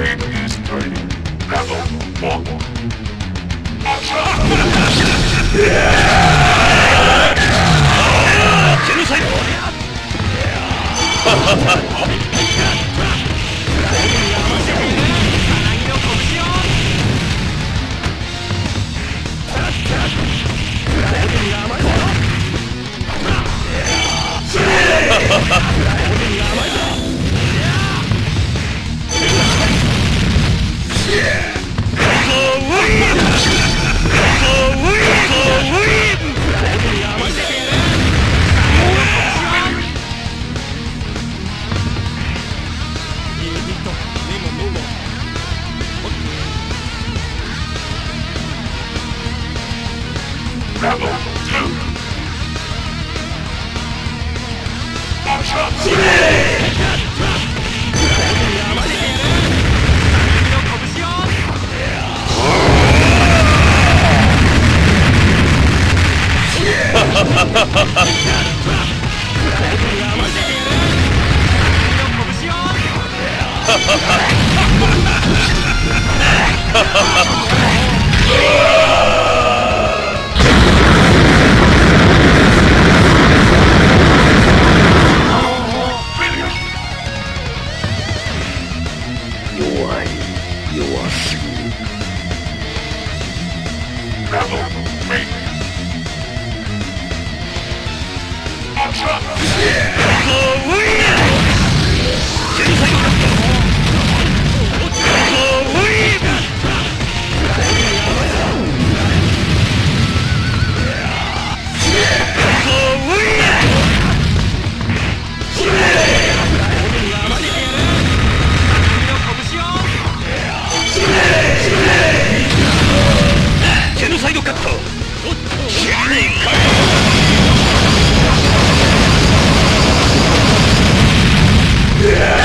Ladies training level one. Attack! Level 2. March Ha boy, you are free. かったおっと